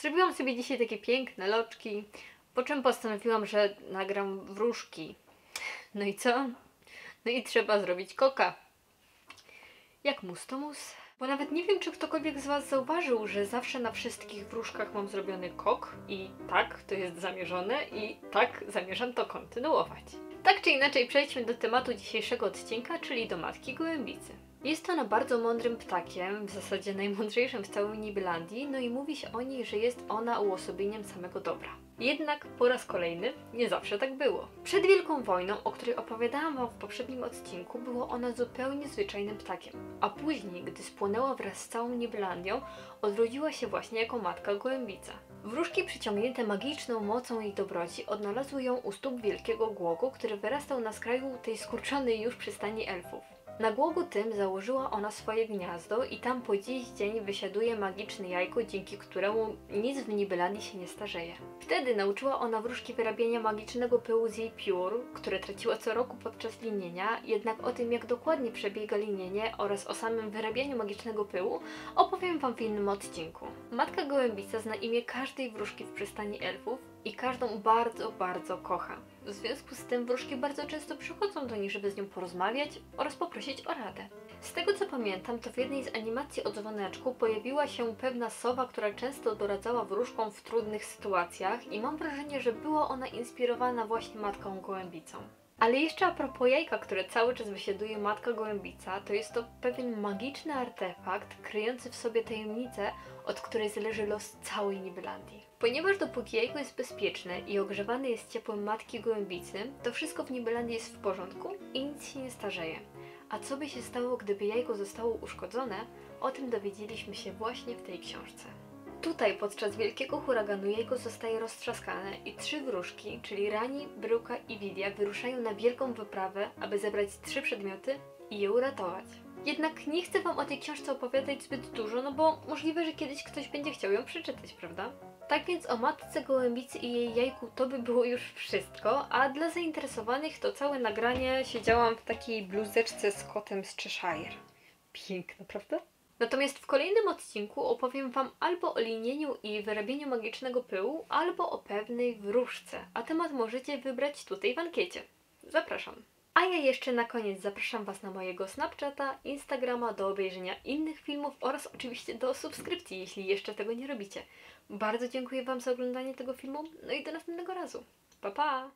Zrobiłam sobie dzisiaj takie piękne loczki, po czym postanowiłam, że nagram wróżki. No i co? No i trzeba zrobić koka. Jak mus to mus? Bo nawet nie wiem, czy ktokolwiek z Was zauważył, że zawsze na wszystkich wróżkach mam zrobiony kok i tak, to jest zamierzone i tak, zamierzam to kontynuować. Tak czy inaczej, przejdźmy do tematu dzisiejszego odcinka, czyli do matki gołębicy. Jest ona bardzo mądrym ptakiem, w zasadzie najmądrzejszym w całej Nibylandii, no i mówi się o niej, że jest ona uosobieniem samego dobra. Jednak po raz kolejny nie zawsze tak było. Przed Wielką Wojną, o której opowiadałam Wam w poprzednim odcinku, było ona zupełnie zwyczajnym ptakiem. A później, gdy spłonęła wraz z całą Nibylandią, odrodziła się właśnie jako matka gołębica. Wróżki przyciągnięte magiczną mocą jej dobroci odnalazły ją u stóp wielkiego głogu, który wyrastał na skraju tej skurczonej już przystani elfów. Na głogu tym założyła ona swoje gniazdo i tam po dziś dzień wysiaduje magiczne jajko, dzięki któremu nic w Nibylandii się nie starzeje. Wtedy nauczyła ona wróżki wyrabiania magicznego pyłu z jej piór, które traciła co roku podczas linienia, jednak o tym jak dokładnie przebiega linienie oraz o samym wyrabianiu magicznego pyłu opowiem Wam w innym odcinku. Matka Gołębica zna imię każdej wróżki w przystani elfów i każdą bardzo, bardzo kocha. W związku z tym wróżki bardzo często przychodzą do niej, żeby z nią porozmawiać oraz poprosić o radę. Z tego co pamiętam, to w jednej z animacji o dzwoneczku pojawiła się pewna sowa, która często doradzała wróżkom w trudnych sytuacjach i mam wrażenie, że była ona inspirowana właśnie matką gołębicą. Ale jeszcze a propos jajka, które cały czas wysiaduje matka gołębica, to jest to pewien magiczny artefakt kryjący w sobie tajemnicę, od której zależy los całej Nibylandii. Ponieważ dopóki jajko jest bezpieczne i ogrzewane jest ciepłem matki gołębicy, to wszystko w Nibylandii jest w porządku i nic się nie starzeje. A co by się stało, gdyby jajko zostało uszkodzone, o tym dowiedzieliśmy się właśnie w tej książce. Tutaj podczas wielkiego huraganu jajko zostaje roztrzaskane i trzy wróżki, czyli Rani, Bryłka i Widia, wyruszają na wielką wyprawę, aby zebrać trzy przedmioty i je uratować. Jednak nie chcę Wam o tej książce opowiadać zbyt dużo, no bo możliwe, że kiedyś ktoś będzie chciał ją przeczytać, prawda? Tak więc o matce gołębicy i jej jajku to by było już wszystko, a dla zainteresowanych to całe nagranie siedziałam w takiej bluzeczce z kotem z Cheshire. Piękne, prawda? Natomiast w kolejnym odcinku opowiem Wam albo o linieniu i wyrabieniu magicznego pyłu, albo o pewnej wróżce, a temat możecie wybrać tutaj w ankiecie. Zapraszam. A ja jeszcze na koniec zapraszam Was na mojego Snapchata, Instagrama do obejrzenia innych filmów oraz oczywiście do subskrypcji, jeśli jeszcze tego nie robicie. Bardzo dziękuję Wam za oglądanie tego filmu, no i do następnego razu. Pa pa!